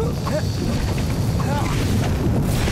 Huh? Huh? Huh?